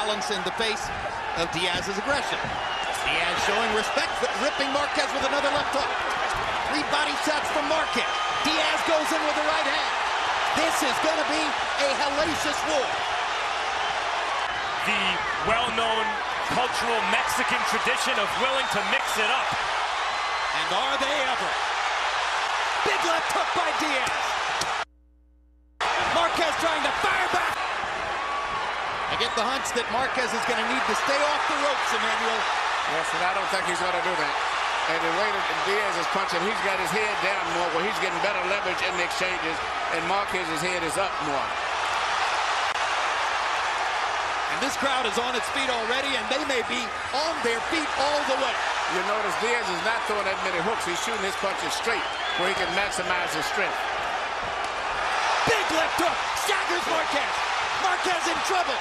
balance in the face of Diaz's aggression. Diaz showing respect, but ripping Marquez with another left hook. Three body shots from Marquez. Diaz goes in with the right hand. This is going to be a hellacious war. The well-known cultural Mexican tradition of willing to mix it up. And are they ever? Big left hook by Diaz. Marquez trying to fire back. I get the hunch that Marquez is going to need to stay off the ropes, Emmanuel. Yes, and I don't think he's going to do that. And the way that Diaz is punching, he's got his head down more, where he's getting better leverage in the exchanges, and Marquez's head is up more. And this crowd is on its feet already, and they may be on their feet all the way. You notice Diaz is not throwing that many hooks. He's shooting his punches straight, where he can maximize his strength. Big left hook, staggers Marquez. Marquez in trouble.